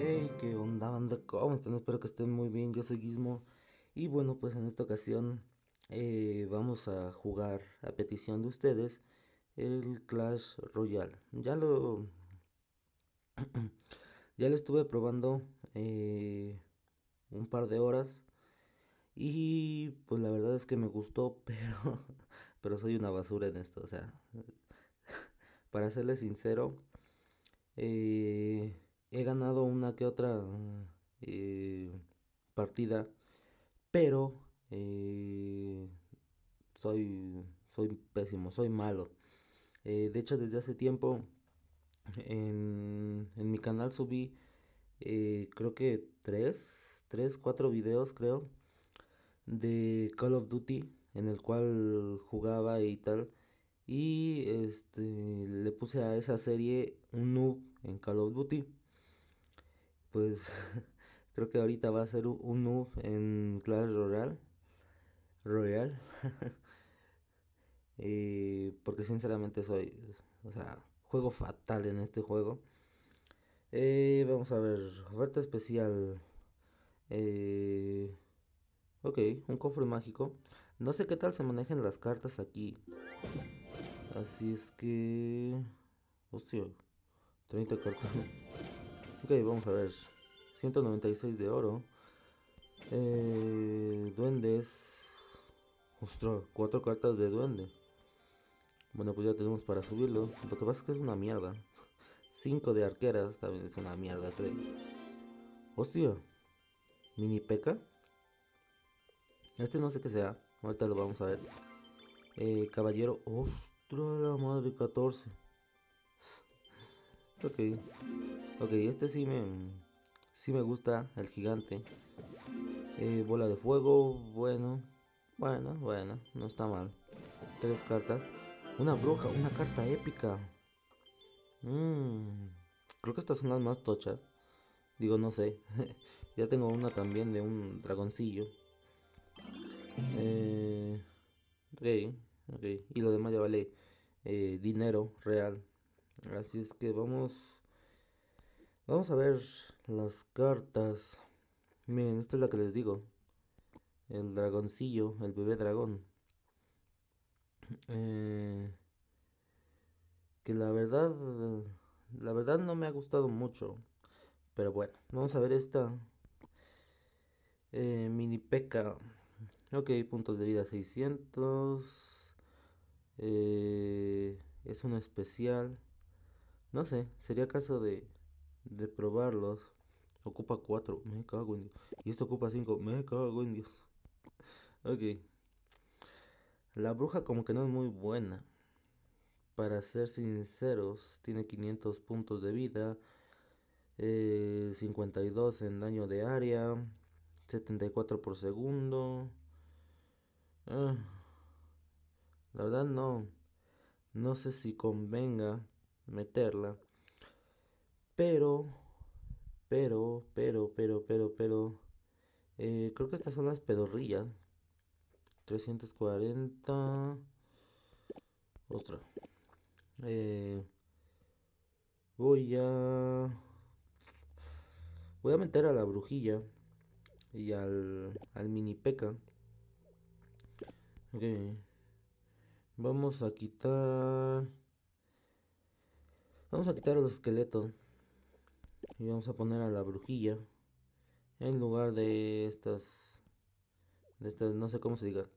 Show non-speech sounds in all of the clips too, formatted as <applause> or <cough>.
Hey, ¿qué onda, banda? ¿Cómo están? Espero que estén muy bien. Yo soy Gizmo. Y bueno, pues en esta ocasión eh, vamos a jugar a petición de ustedes el Clash Royale. Ya lo. <clears throat> ya lo estuve probando eh, un par de horas. Y pues la verdad es que me gustó, <laughs> pero. pero soy una basura en esto. O sea. <laughs> para serles sincero. Eh he ganado una que otra eh, partida, pero eh, soy, soy pésimo, soy malo. Eh, de hecho, desde hace tiempo en, en mi canal subí creo que tres, tres, cuatro videos creo de Call of Duty en el cual jugaba y tal. Y este le puse a esa serie un noob en Call of Duty pues <laughs> creo que ahorita va a ser un, noob en Clash Royale. Royal. <laughs> Eh, porque sinceramente soy, o sea, juego fatal en este juego. Eh, vamos a ver, oferta especial. Eh, ok, un cofre mágico. No sé qué tal se manejan las cartas aquí. Así es que... Hostia, 30 cartas. Ok, vamos a ver. 196 de oro. Eh, duendes. Ostras, cuatro cartas de duende. Bueno, pues ya tenemos para subirlo. Lo que pasa es que es una mierda. 5 de arqueras también es una mierda, creo. Hostia. Mini peca. Este no sé qué sea. Ahorita lo vamos a ver. Eh, caballero. Ostras, la madre, 14. Ok. Ok, este sí me, sí me gusta, el gigante. Eh, bola de fuego, bueno, bueno, bueno, no está mal. Tres cartas. Una bruja, una carta épica. Mmm, creo que estas son las más tochas. Digo, no sé. <laughs> ya tengo una también de un dragoncillo. Eh, ok, ok. Y lo demás ya vale eh, dinero real. Así es que vamos Vamos a ver las cartas. Miren, esta es la que les digo. El dragoncillo, el bebé dragón. Eh, que la verdad, la verdad no me ha gustado mucho. Pero bueno, vamos a ver esta. Eh, mini peca. Ok, puntos de vida 600. Eh, es un especial. No sé, sería caso de de probarlos. Ocupa 4, me cago en Dios. Y esto ocupa 5, me cago en Dios. ok. La bruja como que no es muy buena. Para ser sinceros, tiene 500 puntos de vida. 52 eh, en daño de área. 74 por segundo. Ah, la verdad no. No sé si convenga meterla. Pero, pero, pero, pero, pero, pero. Eh, creo que estas son las pedorrillas. 340. Ostras. Eh, voy a. Voy a meter a la brujilla. Y al, al mini peca. Vamos a quitar. Vamos a quitar los esqueletos y vamos a poner a la brujilla en lugar de estas de estas no sé cómo se diga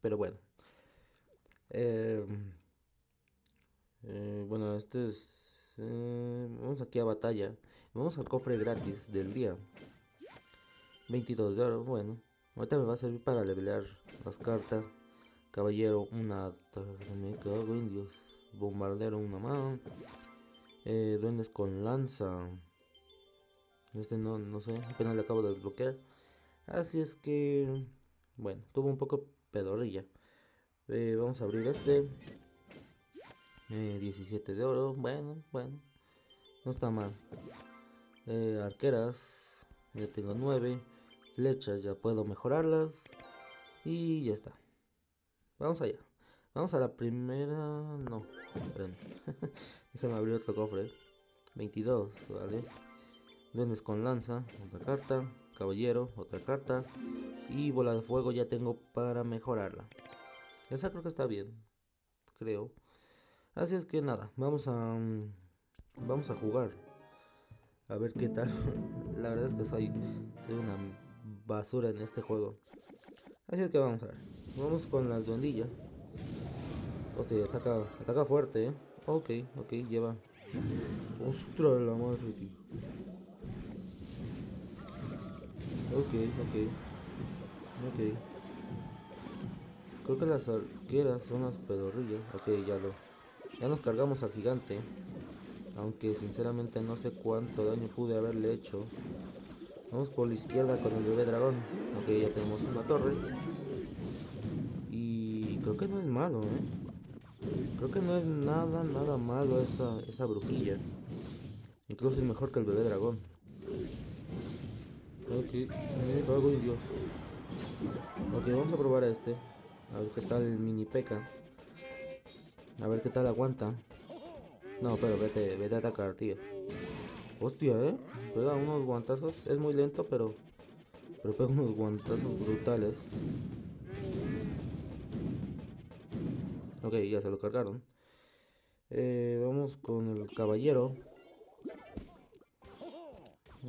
pero bueno. Em, eh, bueno este es eh, vamos aquí a batalla. Vamos al cofre gratis del día. 22 de oro bueno. Ahorita me va a servir para levelear las cartas. Caballero una me cago indios bombardero una mano. Eh, duendes con lanza este no, no sé, apenas le acabo de desbloquear. Así es que, bueno, tuvo un poco pedorrilla. Eh, vamos a abrir este. 17 eh, de oro, bueno, bueno, no está mal. Eh, arqueras, ya tengo 9. Flechas, ya puedo mejorarlas. Y ya está. Vamos allá. Vamos a la primera. No, esperen. <laughs> Déjame abrir otro cofre. 22, ¿vale? Duendes con lanza, otra carta. Caballero, otra carta. Y bola de fuego ya tengo para mejorarla. Esa creo que está bien. Creo. Así es que nada, vamos a... Mm, vamos a jugar. A ver qué tal. <laughs> La verdad es que soy, soy una basura en este juego. Así es que vamos a ver. Vamos con las duendillas. Hostia, ataca, ataca fuerte, ¿eh? Ok, ok, lleva. Ostras, la madre, tío. Ok, ok. Ok. Creo que las arqueras son las pedorrillas. Ok, ya lo. Ya nos cargamos al gigante. Aunque sinceramente no sé cuánto daño pude haberle hecho. Vamos por la izquierda con el bebé dragón. Ok, ya tenemos una torre. Y creo que no es malo, ¿eh? Creo que no es nada, nada malo esa, esa brujilla. Incluso es mejor que el bebé dragón. Ok, me cago en Dios. Ok, vamos a probar a este. A ver qué tal el mini peca. A ver qué tal aguanta. No, pero vete, vete a atacar, tío. Hostia, ¿eh? Pega unos guantazos. Es muy lento, pero... Pero pega unos guantazos brutales. Ok, ya se lo cargaron. Eh, vamos con el caballero.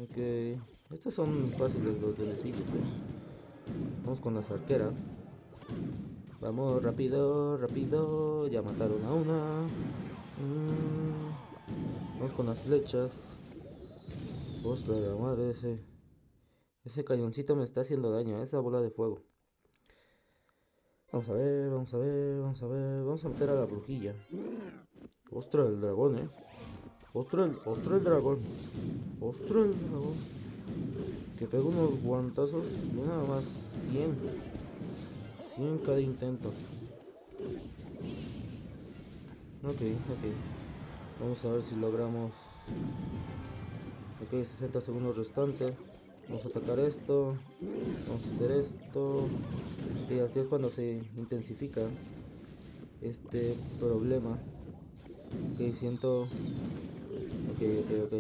Ok. Estos son fáciles los de ¿eh? Vamos con las arqueras. Vamos rápido, rápido. Ya mataron a una. Mm. Vamos con las flechas. Ostras, la madre, ese. Ese cañoncito me está haciendo daño, esa bola de fuego. Vamos a ver, vamos a ver, vamos a ver. Vamos a meter a la brujilla. Ostras, el dragón, eh. Ostras, ostras el dragón. Ostras el dragón. Que pega unos guantazos. Nada más. 100. 100 cada intento. Ok, ok. Vamos a ver si logramos Ok, 60 segundos restantes. Vamos a atacar esto. Vamos a hacer esto. Y aquí es cuando se intensifica este problema. Ok, siento. Ok, ok, ok.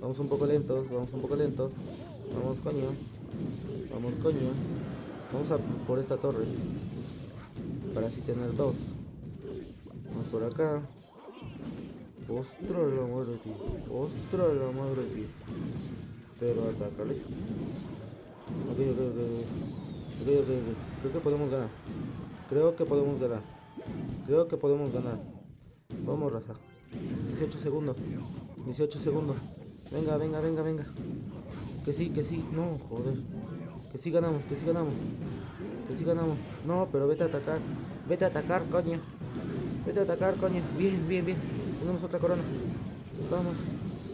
Vamos un poco lentos, vamos un poco lentos. Vamos, coño. Vamos, coño. Vamos a por esta torre. Para así tener dos. Vamos por acá. Ostras la madre, tío. Ostras la madre, tío. Pero ok, ok. Ok, ok, ok. Creo que podemos ganar. Creo que podemos ganar. Creo que podemos ganar. Vamos, raza. 18 segundos. 18 segundos. Venga, venga, venga, venga. Que sí, que sí. No, joder. Que sí ganamos, que sí ganamos. Que sí ganamos. No, pero vete a atacar. Vete a atacar, coño. Vete a atacar, coño. Bien, bien, bien. Tenemos otra corona. Vamos,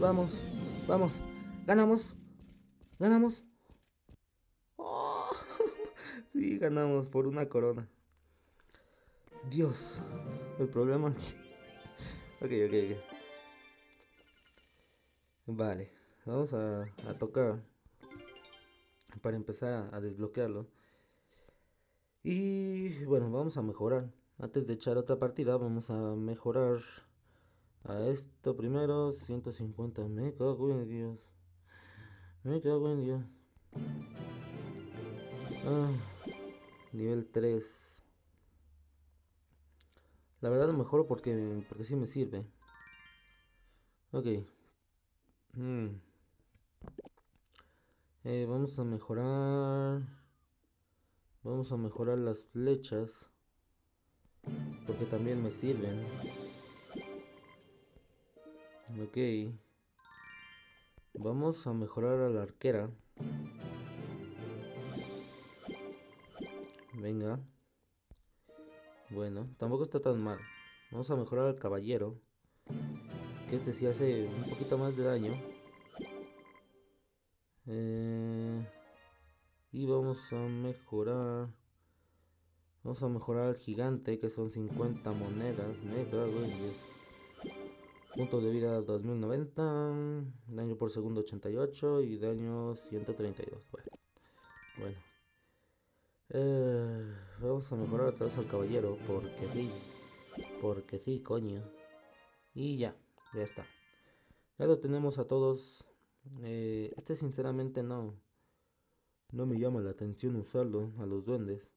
vamos, vamos. Ganamos. Ganamos. Oh. <laughs> sí, ganamos por una corona. Dios. El problema <laughs> ok, ok, ok. Vale. Vamos a, tocar. Para empezar a desbloquearlo. Y bueno, vamos a mejorar. Antes de echar otra partida, vamos a mejorar a esto primero, 150. Me cago en Dios. Me cago en Dios. Ah, nivel 3. La verdad lo mejoro porque, porque sí me sirve. Ok. Hmm. Vamos a mejorar. Vamos a mejorar las flechas. Porque también me sirven. Ok. Vamos a mejorar a la arquera. Venga. Bueno, tampoco está tan mal. Vamos a mejorar al caballero. Este sí hace un poquito más de daño. Eh, y vamos a mejorar. Vamos a mejorar al gigante que son 50 monedas. Me cago Puntos de vida 2090, daño por segundo 88 y daño 132. Bueno, bueno. Eh, vamos a mejorar vez al caballero porque sí. Porque sí, coño. Y ya, ya está. Ya los tenemos a todos Eh, este sinceramente no. No me llama la atención usarlo a los duendes.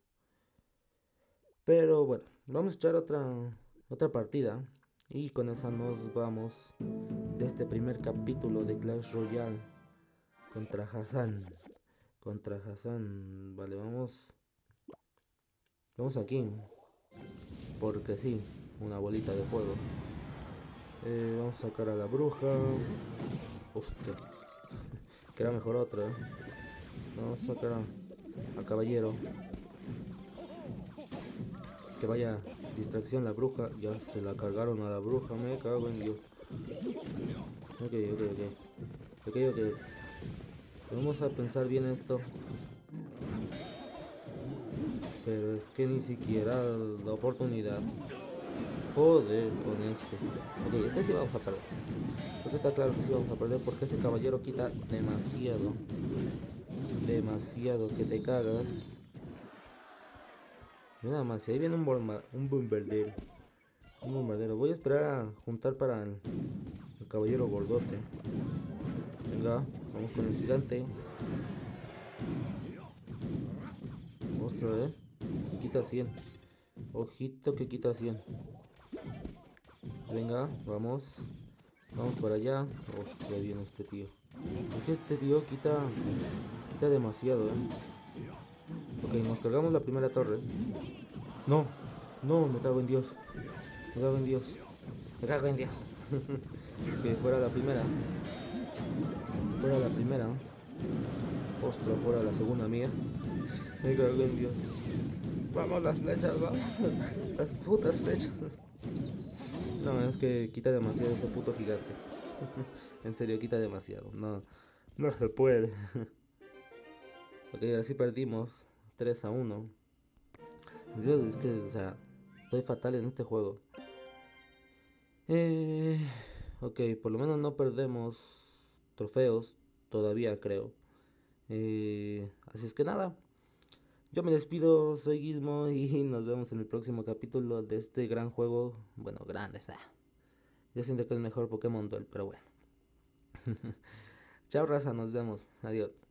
Pero bueno, vamos a echar otra, otra partida. Y con esa nos vamos de este primer capítulo de Clash Royale contra Hassan. Contra Hassan. Vale, vamos. Vamos aquí. Porque sí, una bolita de fuego. Eh, vamos a sacar a la bruja. Hostia. <laughs> Que era mejor otra. ¿eh? Vamos a sacar al caballero. Que vaya distracción la bruja. Ya se la cargaron a la bruja. Me cago en Dios. Ok, ok, ok. Ok, ok. Vamos a pensar bien esto. Pero es que ni siquiera la oportunidad. Joder con este. Ok, este sí vamos a perder. Porque está claro que sí vamos a perder porque ese caballero quita demasiado. Demasiado que te cagas. Nada más, ahí viene un, un bombardero. Un bombardero. Voy a esperar a juntar para el, caballero gordote. Venga, vamos con el gigante. Vamos a. Quita 100. Ojito que quita 100. Venga, vamos. Vamos por allá. Hostia, viene este tío. Es que este tío quita, quita demasiado, eh. Ok, nos cargamos la primera torre. No, no, me cago en Dios. Me cago en Dios. Me cago en Dios. <laughs> que fuera la primera. Fuera la primera. Ostras, fuera la segunda mía. <laughs> Me cago en Dios. Vamos las flechas, vamos. <laughs> Las putas flechas. No, es que quita demasiado ese puto gigante. <laughs> en serio, quita demasiado. No, no se puede. <laughs> ok, ahora sí perdimos 3 a 1. Dios, es que, o sea, estoy fatal en este juego. Eh, ok, por lo menos no perdemos trofeos todavía, creo. Eh, así es que nada. Yo me despido, soy Gizmo y <laughs> nos vemos en el próximo capítulo de este gran juego. Bueno, grande, Yo siento que es mejor Pokémon Duel, pero bueno. <laughs> Chao raza, nos vemos. Adiós.